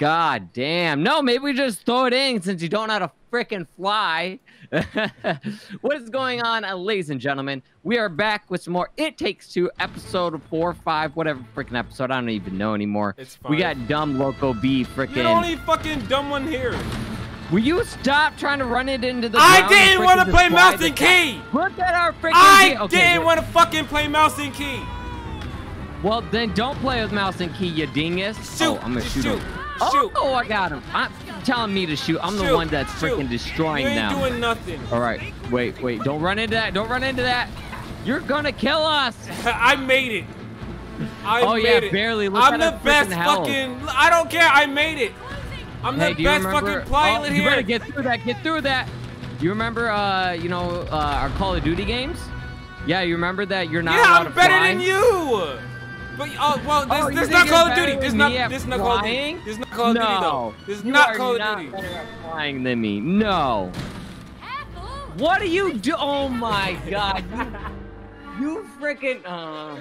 God damn. No, maybe we just throw it in since you don't know how to freaking fly. what is going on, uh, ladies and gentlemen? We are back with some more It Takes Two, episode four, five, whatever freaking episode. I don't even know anymore. It's fine. We got dumb loco B freaking. You're the only fucking dumb one here. Will you stop trying to run it into the I didn't want to play mouse and key. Look at our freaking. I. Okay, didn't want to fucking play mouse and key. Well, then don't play with mouse and key, you dingus. Shoot. Oh, I'm gonna Just shoot, shoot. Shoot. Oh, I got him. I'm telling me to shoot. I'm the one that's freaking destroying You ain't them. doing nothing. All right, wait, wait. Don't run into that. Don't run into that. You're gonna kill us. I made it. I Oh, made yeah, it. barely. Look I'm the best health. fucking. I don't care. I made it. I'm hey, the best remember? fucking pilot oh, you better get through that. Get through that. You remember, uh, you know, uh, our Call of Duty games? Yeah, you remember that you're not yeah, I'm better fly? than you. But oh well, this, Oh, this is not you're Call of Duty. This is not at this not Call of Duty. This is not Call of no. Duty though. This is you not are Call of not Duty. better at flying than me. No. What are you do? Oh my God! You, you freaking. Uh,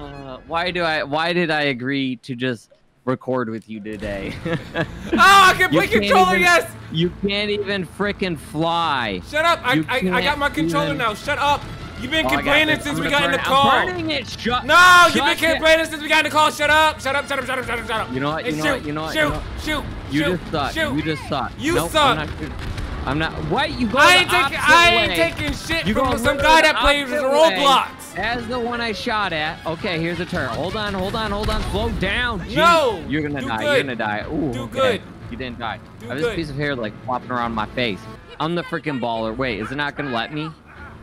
uh, why do I? Why did I agree to just record with you today? Oh, I can You play can't controller. even- Yes. you can't even freaking fly. Shut up. I, I, I got my controller even- now. Shut up. You've been Oh, complaining since we got in the call. I'm burning it. Shut. No, you've shut been it. complaining since we got in the call. Shut up. Shut up. Shut up. Shut up. Shut up. Shut up. You know what? Hey, You know shoot, what? You know what? Shoot. You know Shoot. You shoot, just suck. Shoot. You just suck. You nope, suck. I'm not. I'm not. What? You go I ain't taking. I ain't way. taking shit You from some guy that plays Roblox. As the one I shot at. Okay, here's a turret. Hold on, hold on, hold on. Slow down. Jeez. No, You're gonna do die. good. You're gonna die. Ooh. Do okay. good. You didn't die. Do I have this piece of hair like flopping around my face. I'm the freaking baller. Wait, is it not gonna let me?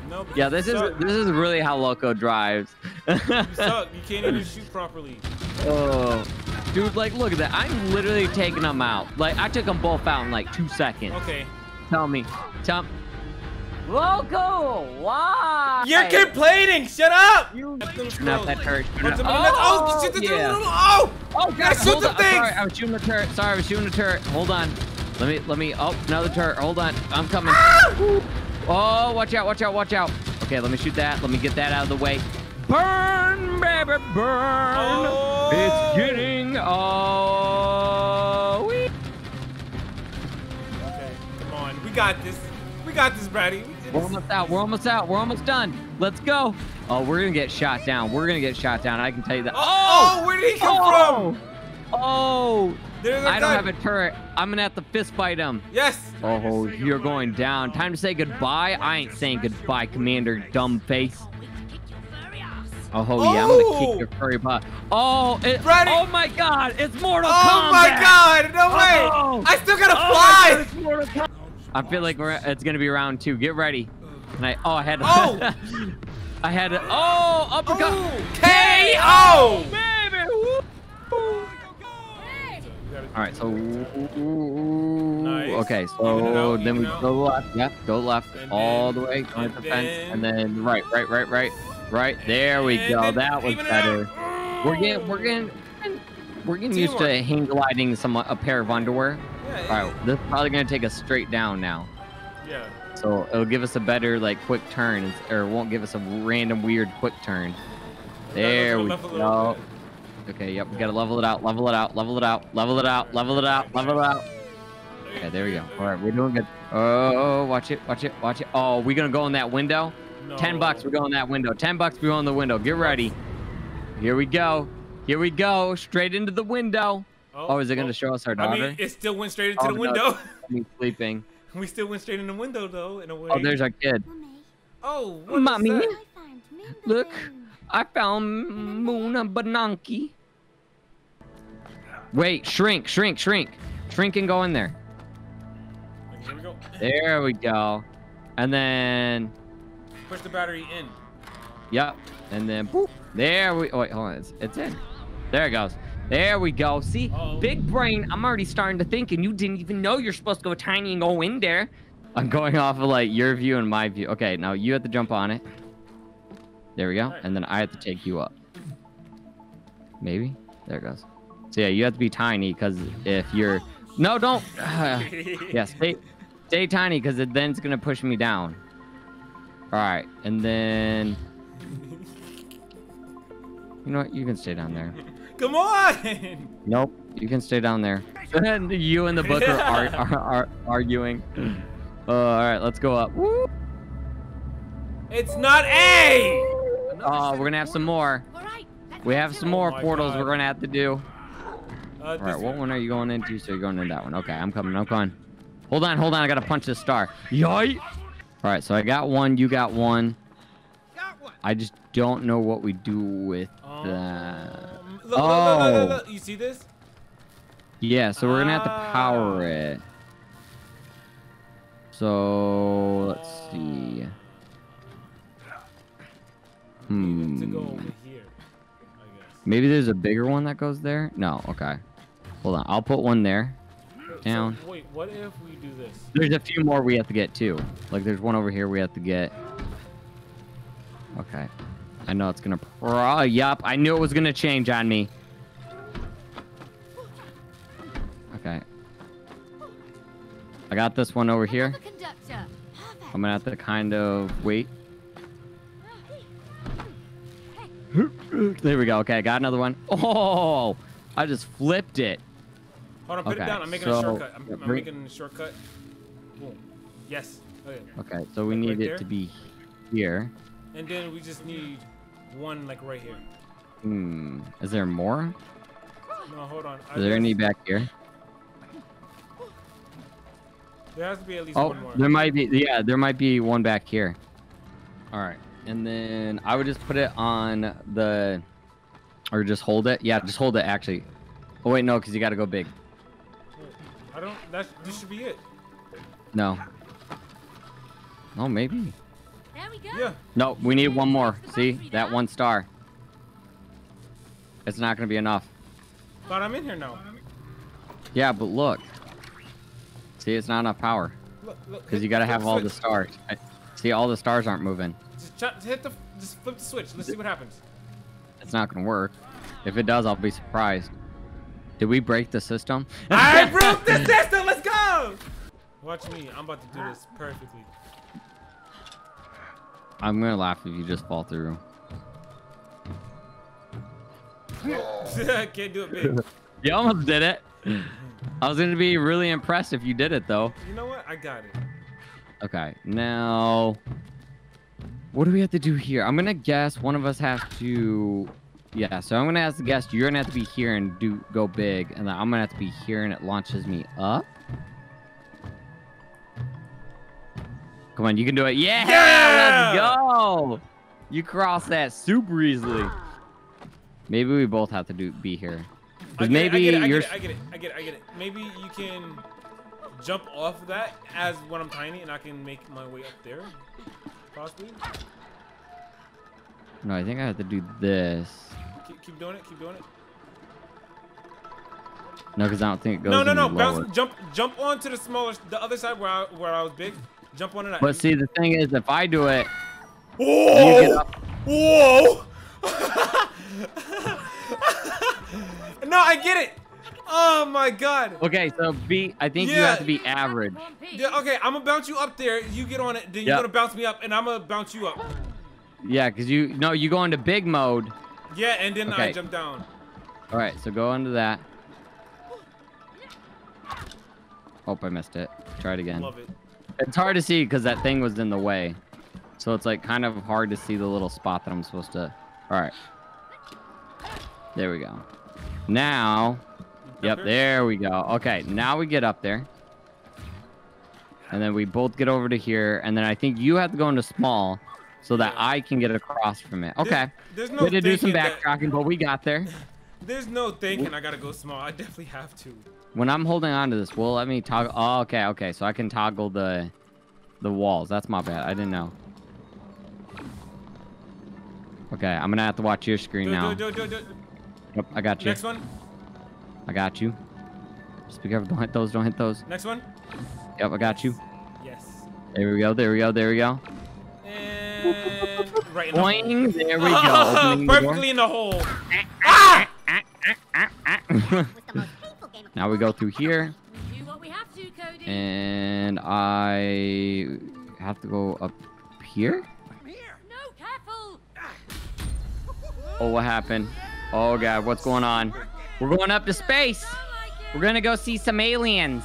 No, Yeah, this is this is really how Loco drives. You suck. You can't even shoot properly. oh, dude, like look at that. I'm literally taking them out. Like I took them both out in like two seconds. Okay. Tell me, tell. Loco, why? You're complaining. Shut up. You Let them Not scroll. that turret. Put them in the net. Oh, shoot the yeah. Oh, Oh, gotta God, shoot the on. I'm Sorry. I was shooting the turret. Sorry, I was shooting the turret. Hold on. Let me, let me. Oh, another turret. Hold on. I'm coming. Ah! Oh, watch out, watch out, watch out. Okay, let me shoot that. Let me get that out of the way. Burn, baby, burn. Oh. It's getting. Oh. wee. Okay, come on. We got this. We got this, Brady. We're almost out. We're almost out. We're almost done. Let's go. Oh, we're gonna get shot down. We're gonna get shot down. I can tell you that. Oh, oh where did he come Oh! from? Oh! There's a I don't have a turret. I'm gonna have to fist fight him. Yes. Oh, you're going down. Time to say goodbye. I ain't saying goodbye, Commander Dumbface. Oh, yeah, I'm gonna Oh! kick your furry butt. Oh, it, oh my God, it's Mortal Oh Kombat. my God! No way! Oh. I still gotta Oh fly. God, it's Mortal Kombat. I feel like we're, it's gonna be round two. Get ready. And I, oh, I had, Oh. I had, to, oh, oh uppercut. Ooh, KO! baby. Woo. All right, so Nice. okay, so out, then we it go left, yeah, go left, And all then- the way, go the fence, and then right, right, right, right, right. There we go. That was better. We're getting, we're getting, we're getting used to hang gliding some a pair of underwear. Yeah, All right, this is probably gonna take us straight down now. yeah. So it'll give us a better like quick turn, or it won't give us a random weird quick turn. There we left a little go. Okay, yep, we gotta level it out, level it out, level it out, level it out, level it out, level it out. Okay, there we go. All right, we're doing good. Oh, watch it, watch it, watch it. Oh, we gonna go in that window? No. Ten bucks, we're going in that window. Ten bucks, we go in the window. Get ready. Here we go. Here we go. Straight into the window. Oh, oh is it gonna oh. show us our daughter? I mean, it still went straight into Oh, the no. window. Me sleeping. we still went straight in the window though, in a way. Oh, there's our kid. Oh, what is Mommy. that? Look, I found Moona Bananki. Wait, shrink, shrink, shrink. Shrink and go in there. Here we go. There we go. And then, Push the battery in. yep. And then, boop. There we, oh, wait, hold on. It's, it's in. There it goes. There we go. See, Uh-oh. big brain. I'm already starting to think, and you didn't even know you're supposed to go tiny and go in there. I'm going off of like your view and my view. Okay, now you have to jump on it. There we go. And then I have to take you up. Maybe. There it goes. So yeah, you have to be tiny because if you're no, don't. yeah, stay, stay tiny because it, then it's gonna push me down. All right, and then you know what? You can stay down there. Come on! Nope, you can stay down there. and you and the book are, are, are, are arguing. Uh, all right, let's go up. Woo! It's not A! Oh, we're gonna have some more. All right. We have some more my portals God. we're gonna have to do. Uh, All what one. one are you going into? So you're going in that one. Okay, I'm coming. I'm coming. Hold on, hold on. I gotta punch this star. Yoy! All right, so I got one. You got one. I just don't know what we do with that. Um, look, look, look, look, Oh. look, look. You see this? Yeah, so we're gonna have to power Ah. it. So let's see. We need to go Hmm. over here, I guess. Maybe there's a bigger one that goes there. No. Okay. Hold on. I'll put one there. Down. So, wait, what if we do this? There's a few more we have to get too. Like there's one over here we have to get. Okay. I know it's gonna pro. Yup. I knew it was gonna change on me. Okay. I got this one over here. The conductor. Perfect. I'm gonna have to kind of wait. There we go. Okay, I got another one. Oh, I just flipped it. Hold on, put Okay, it down. I'm making so- a shortcut. I'm, yeah, I'm making a shortcut. Boom. Yes. Okay. Okay, so we Like need right it there? to be here. And then we just need one like right here. Hmm. Is there more? No, hold on. I Is there guess any back here? There has to be at least Oh, one more. there might be. Yeah, there might be one back here. All right, and then I would just put it on the, or just hold it. Yeah, just hold it. Actually. Oh wait, no, because you got to go big. Wait, I don't. That this should be it. No. Oh, maybe. There we go. Yeah. No, we need one more. See that one star. It's not gonna be enough. But I'm in here now. Yeah, but look. See, it's not enough power Look, look. because you gotta have the all the stars. I, see, all the stars aren't moving. Just, hit the. Just flip the switch. Let's see what happens. It's not gonna work. If it does, I'll be surprised. Did we break the system? I broke the system. Let's go. Watch me. I'm about to do this perfectly. I'm gonna laugh if you just fall through. Can't do it big. You almost did it. I was gonna be really impressed if you did it though. You know what? I got it. Okay, now what do we have to do here? I'm gonna guess one of us has to. Yeah, so I'm gonna ask the guest. you're gonna have to be here and do go big, and then I'm gonna have to be here and it launches me up. Come on, you can do it. Yeah, Yeah! let's go. You cross that super easily. Maybe we both have to do be here. I get it, maybe I get it, you're. I get it. I get it. I get it. Maybe you can jump off of that as when I'm tiny, and I can make my way up there. Possibly. No, I think I have to do this. Keep, keep doing it. Keep doing it. No, because I don't think it goes. No, no, no. lower. Bounce. Jump. Jump onto the smaller, the other side where I, where I was big. Jump onto that. But see, the thing is, if I do it, Whoa! you get up. Whoa! no, I get it. Oh my god. Okay, so be. I think you have to be average. Yeah, okay, I'm gonna bounce you up there. You get on it, then you're gonna bounce me up, and I'm gonna bounce you up. Yeah, because you no, you go into big mode. Yeah, and then I jump down. All right, so go into that. Hope I missed it. Try it again. Love it. It's hard to see because that thing was in the way, so it's like kind of hard to see the little spot that I'm supposed to. All right. There we go. Now, yep, there we go. Okay, now we get up there. And then we both get over to here, and then I think you have to go into small so that I can get across from it. Okay. There's We no had to do some that- backtracking, but we got there. There's no thinking I gotta go small. I definitely have to. When I'm holding on to this, will let me toggle. Oh, okay, okay. So I can toggle the the walls. That's my bad. I didn't know. Okay, I'm gonna have to watch your screen Do, now. do, do, do, do. Yep, I got you. Next one. I got you. Just be careful. Don't hit those. Don't hit those. Next one. Yep, I got you. Yes. There we go. There we go. There we go. And right in the hole. Boing. There we go. Opening the door. Perfectly in the hole. Ah! now we go through here, Do what we have to, Cody. and I have to go up here. No, careful. Oh, what happened? Oh god, what's going on? We're going up to space. I like it. We're gonna go see some aliens.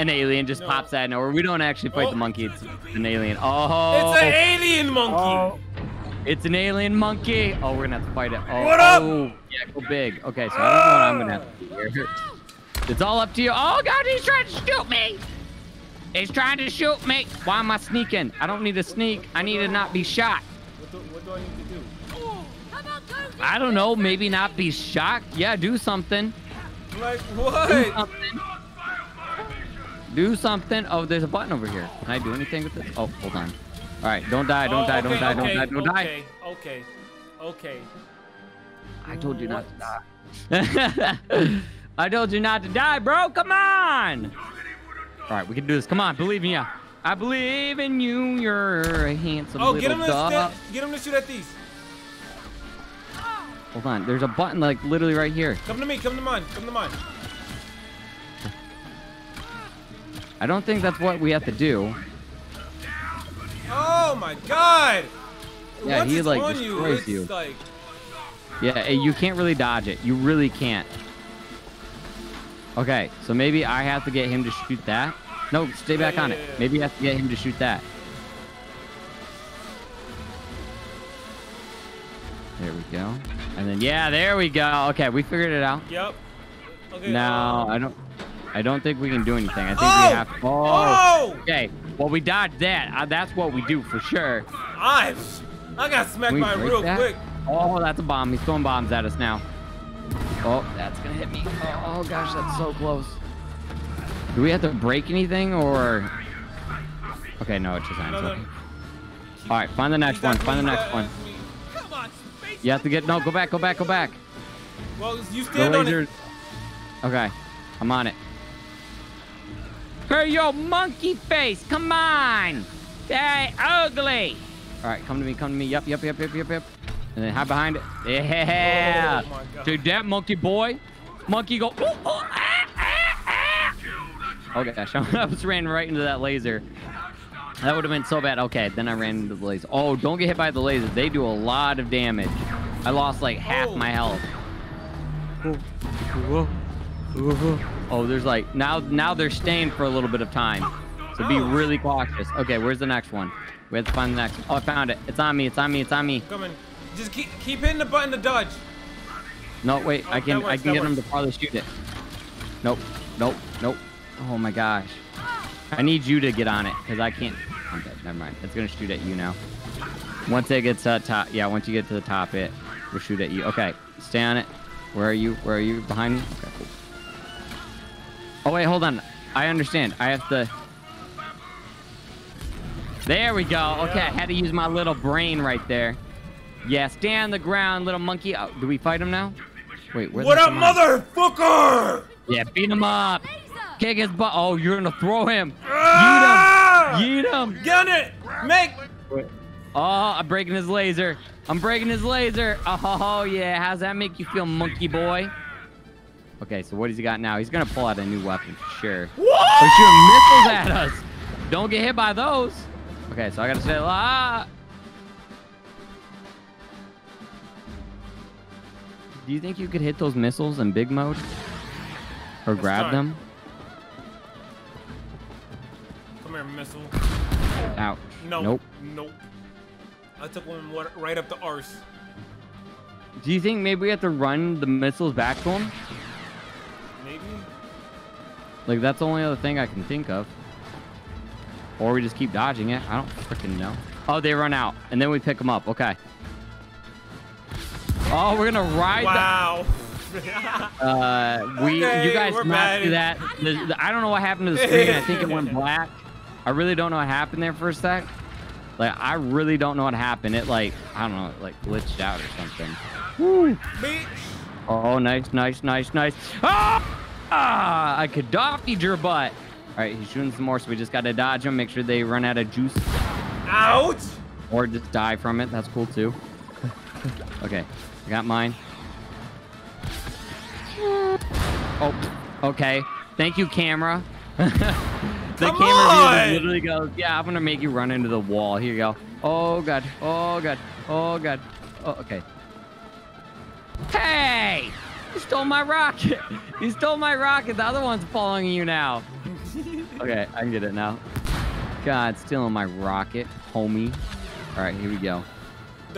An alien just No. pops out of nowhere. We don't actually fight Oh. the monkey. It's an alien. Oh, It's an oh. alien monkey. Oh, it's an alien monkey. Oh, we're gonna have to fight it. Oh, What up? Oh, yeah, go big. Okay, so I don't know what I'm gonna have to do here. It's all up to you. Oh God, he's trying to shoot me. He's trying to shoot me. Why am I sneaking? I don't need to sneak. I need to not be shot. What do, what do I need to do? Come on, Cody. I don't know. Maybe not be shot. Yeah, do something. Like Do what? something. Do something. Oh, there's a button over here. Can I do anything with this? Oh, hold on. All right, don't die. Don't Oh, die. Don't okay, die. Don't okay, die. Don't die. Okay, okay, okay. I told you not to die. I told you not to die, bro. Come on. All right, we can do this. Come on, believe in you. I believe in you. You're a handsome Oh, little get him to dog. get him to shoot at these. Hold on. There's a button like literally right here. Come to me. Come to mine. Come to mine. I don't think that's what we have to do. Oh my God. Yeah, Once he, like, you, destroys it's you. like Yeah, you can't really dodge it. You really can't. Okay, so maybe I have to get him to shoot that. No, stay back Yeah, on yeah, it. yeah. Maybe I have to get him to shoot that. There we go. And then yeah, there we go. Okay, we figured it out. Yep. Okay. No, um, I don't. I don't think we can do anything. I think Oh! we have. Oh. Oh! Okay. Well, we dodged that. Uh, that's what we do for sure. I, I got smacked by real that? quick. Oh, that's a bomb. He's throwing bombs at us now. Oh, that's gonna hit me. Oh, oh gosh, that's so close. Do we have to break anything or? Okay, no, it just ends. No, no. Okay. All right, find the next one. Find the next one. Come on, space. You have to get no. Go back. Go back. Go back. Well, you The stand on it. Okay, I'm on it. Hey, yo, monkey face! Come on! Hey, ugly! All right, come to me. Come to me. Yep, yep, yep, yep, yep, yep. And then hide behind it. Yeah. Oh. Dude, that monkey boy. Monkey go. Ooh, ooh, ah, ah, ah. Oh gosh, I almost ran right into that laser. That would have been so bad. Okay, then I ran into the laser. Oh, don't get hit by the lasers. They do a lot of damage. I lost like half Oh. my health. Oh, there's like now now they're staying for a little bit of time. So be really cautious. Okay, where's the next one? We have to find the next one. Oh, I found it. It's on me. It's on me. It's on me. Coming. Just keep keep hitting the button to dodge. No, wait. Oh, I can that I can get him to works. farther shoot it. Nope. Nope. Nope. Oh my gosh. I need you to get on it because I can't. I'm dead. Never mind. It's gonna shoot at you now. Once it gets to the top, yeah. Once you get to the top, it will shoot at you. Okay, stay on it. Where are you? Where are you? Behind me? Okay, cool. Oh wait, hold on. I understand. I have to. There we go. Okay, I had to use my little brain right there. Yeah, stay on the ground, little monkey. Oh, do we fight him now? Wait, where's What command? motherfucker? Yeah, beat him up. Kick his butt. Oh, you're gonna throw him. Ah! Yeet him. Get on it. Make. Oh, I'm breaking his laser. I'm breaking his laser. Oh, yeah. How's that make you feel, monkey boy? Okay, so what has he got now? He's gonna pull out a new weapon for sure. What? He's shooting missiles at us. Don't get hit by those. Okay, so I gotta say, ah. Do you think you could hit those missiles in big mode? Or Let's grab try. them? Come here, missile. Ouch. No. Nope. Nope. I took one right up the arse. Do you think maybe we have to run the missiles back to him? Maybe. Like that's the only other thing I can think of. Or we just keep dodging it. I don't freaking know. Oh, they run out, and then we pick them up. Okay. Oh, we're gonna ride. Wow. Uh, we, Okay, you guys not do that. The- the- I don't know what happened to the screen. I think it went black. I really don't know what happened there for a sec. Like I really don't know what happened. It like I don't know, it like glitched out or something. Woo. Oh, nice, nice, nice, nice. Ah! ah I could Gaddafi'd your butt. All right, he's shooting some more, so we just got to dodge him, make sure they run out of juice, Out! or just die from it. That's cool too. okay, I got mine. Oh, okay. Thank you, camera. the Come camera view literally goes, yeah, I'm gonna make you run into the wall. Here you go. Oh god. Oh god. Oh god. Oh, okay. Hey! You stole my rocket. You stole my rocket. The other one's following you now. Okay, I can get it now. God, stealing my rocket, homie. All right, here we go.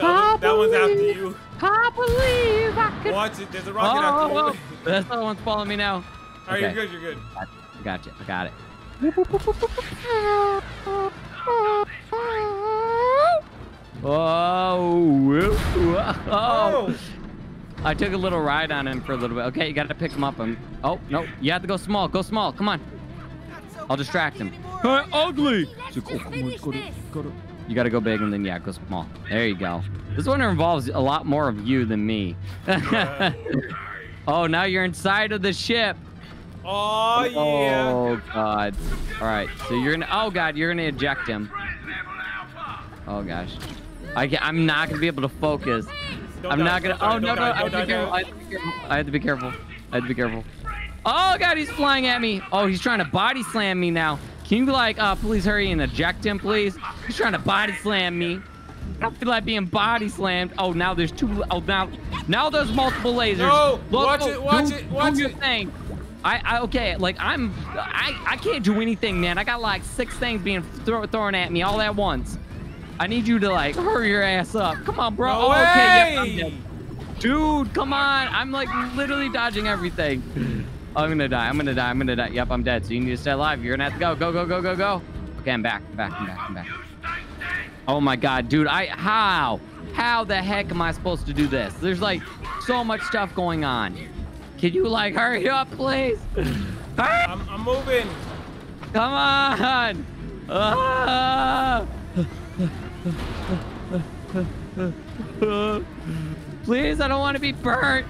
Other- that one's after you. I believe I could. Watch it. There's a rocket after Oh, oh that's oh. the other one's following me now. All right, you're good. You're good. I got you. I got it. Oh, oh. I took a little ride on him for a little bit. Okay, you got to pick him up. And oh no, you have to go small. Go small. Come on. I'll distract him. Hey, ugly. Let's So, oh, just come on, finish go to- go to- You got to go big and then yeah, go small. There you go. This one involves a lot more of you than me. oh, now you're inside of the ship. Oh yeah. Oh God. All right. So you're gonna. Oh God, you're gonna eject him. Oh gosh. I can, I'm not gonna be able to focus. Don't I'm die, not gonna. Oh no no! I have, to be careful. I have to be careful. I have to be careful. I have to be careful. Oh God, he's flying at me. Oh, he's trying to body slam me now. Can you be like, uh, please hurry and eject him, please? He's trying to body slam me. I don't feel like being body slammed. Oh, now there's two. Oh, now, now there's multiple lasers. No, Look, watch oh, it, watch do- it, watch do your it. thing. I, I, okay, like I'm, I, I can't do anything, man. I got like six things being throw, thrown at me all at once. I need you to like hurry your ass up. Come on, bro. No oh, okay, yep, I'm dead. Dude, come on. I'm like literally dodging everything. I'm gonna die. I'm gonna die. I'm gonna die. Yep, I'm dead. So you need to stay alive. You're gonna have to go. Go, go, go, go, go. Okay, I'm back. I'm back. I'm back. I'm back. Oh my god, dude. I how? How the heck am I supposed to do this? There's like so much stuff going on. Can you like hurry up, please? I'm, I'm moving. Come on! Ah! Please, I don't want to be burnt.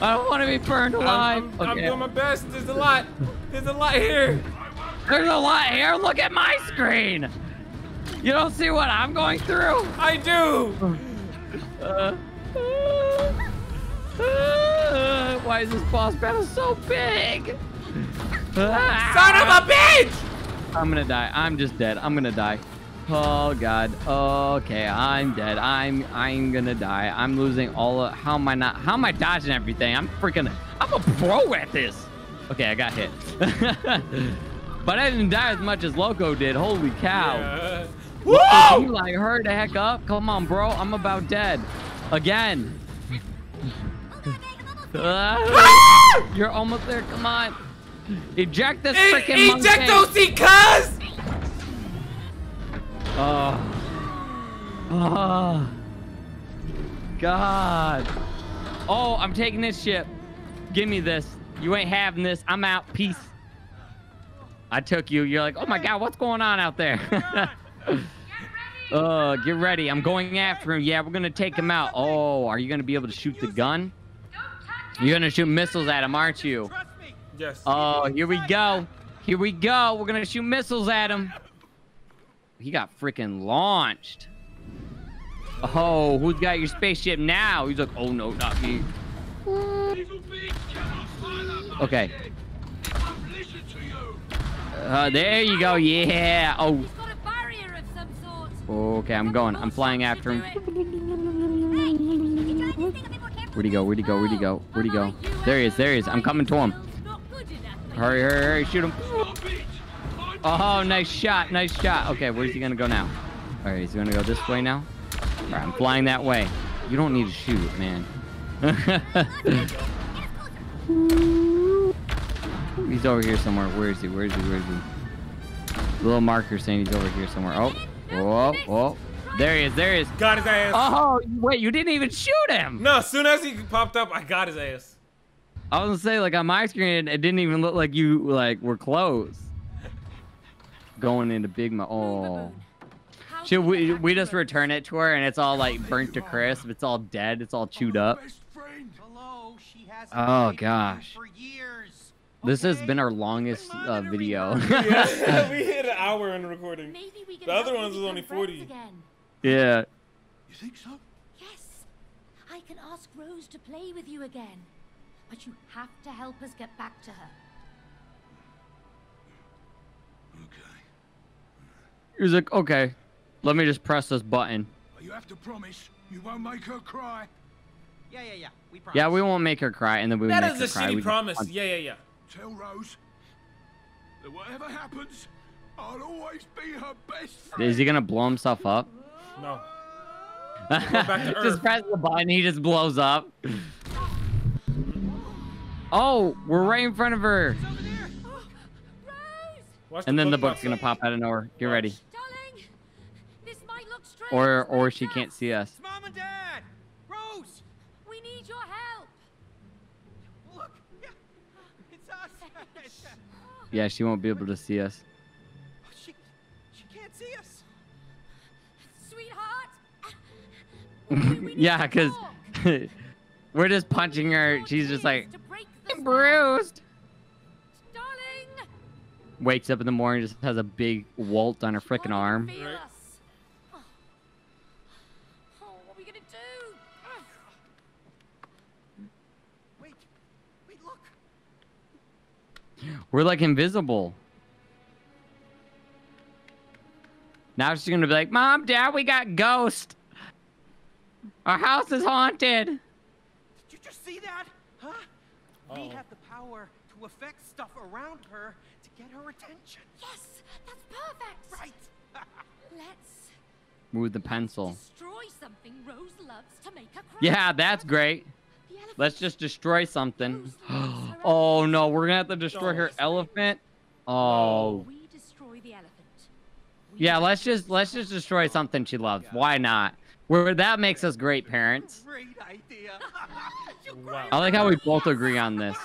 I don't want to be burned I'm, alive. I'm, I'm doing my best. There's a lot. There's a lot here. There's a lot here. Look at my screen. You don't see what I'm going through? I do. Uh, uh, why is this boss battle so big? Son of a bitch! I'm gonna die. I'm just dead. I'm gonna die. Oh god. Okay, I'm dead. I'm I'm gonna die. I'm losing all of how am I not how am I dodging everything? I'm freaking I'm a pro at this. Okay, I got hit. but I didn't die as much as Loco did. Holy cow. Yeah. You Whoa! like hurry the heck up? Come on, bro. I'm about dead. Again. You're almost there. Come on. Eject this freaking monkey. Eject those cuz! Oh. Oh. God. Oh, I'm taking this ship. Give me this. You ain't having this. I'm out. Peace. I took you. You're like, oh my God, what's going on out there? uh, get ready. I'm going after him. Yeah, we're gonna take him out. Oh, are you gonna be able to shoot the gun? You're gonna shoot missiles at him, aren't you? Yes. Oh, here we go. Here we go. We're gonna shoot missiles at him. He got freaking launched. Oh, who's got your spaceship now? He's like, oh no, not me. Okay. Uh, there you go. Yeah. Oh. Okay, I'm going. I'm flying after him. Where'd he go? Where'd he go? Where'd he go? Where'd he go? There he is. There he is. I'm coming to him. Hurry, hurry, hurry. Shoot him. Oh, nice shot. Nice shot. Okay, where's he gonna go now? All right, he's gonna go this way now. All right, I'm flying that way. You don't need to shoot, man. he's over here somewhere. Where is he? Where is he? Where is he? Little marker saying he's over here somewhere. Oh, whoa, whoa. There he is. There he is. Got his ass. Oh, wait, you didn't even shoot him. No, as soon as he popped up, I got his ass. I was gonna say, like on my screen, it didn't even look like you like were close. Going into Big Mo. Oh. How Should we we just return it to her and it's all like burnt to crisp? It's all dead. It's all chewed up. Hello, she hasn't Oh, gosh. This has been our longest uh, video. Yeah, we hit an hour in recording. Maybe we can The other ones you was only 40. Yeah. You think so? Yes, I can ask Rose to play with you again, but you have to help us get back to her. Okay. He's like, okay, let me just press this button. Well, you have to promise you won't make her cry. Yeah, yeah, yeah. We promise. Yeah, we won't make her cry, and then we That make is her a cry. shitty We- promise. Yeah, yeah, yeah. Tell Rose that whatever happens, I'll always be her best friend. Is he gonna blow himself up? No. just press the button, he just blows up. Oh, we're right in front of her. Rose! Watch And then the book's gonna pop out of nowhere. Get ready. Darling, this might look strange. Or or she can't see us. It's mom and dad. Rose, We need your help. look. Yeah, it's us. Yeah, she won't be able to see us. she, she can't see us. Sweetheart. We- we need yeah, cause we're just punching her. She's just like to break the "I'm bruised. Darling. Wakes up in the morning, just has a big welt on her She freaking arm. Right. We're like invisible. Now she's gonna be like, Mom, Dad, we got ghost. Our house is haunted. Did you just see that? Huh? We Uh-oh. have the power to affect stuff around her to get her attention. Yes, that's perfect. Right. Let's Move the pencil. destroy something Rose loves to make her cry. Yeah, that's great. The elephant. Let's just destroy something. Rose loves her oh no, we're gonna have to destroy her elephant. Oh. We destroy the elephant. Yeah, let's just let's just destroy something she loves. Why not? Where that makes us great parents. Great idea. I like how we both agree on this.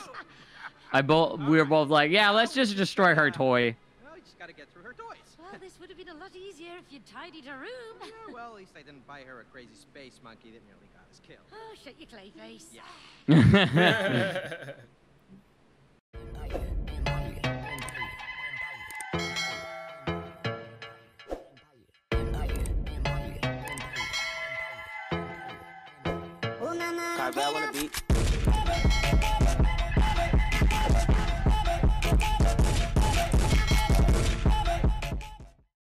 I both we were both like, yeah, let's just destroy her toy. Well, you just gotta get through her toys. Well, this would have been a lot easier if you'd tidied her room. Yeah, well, at least I didn't buy her a crazy space monkey that nearly got us killed. Oh, ah, shut your clay face. Yeah. Carvel on the beat.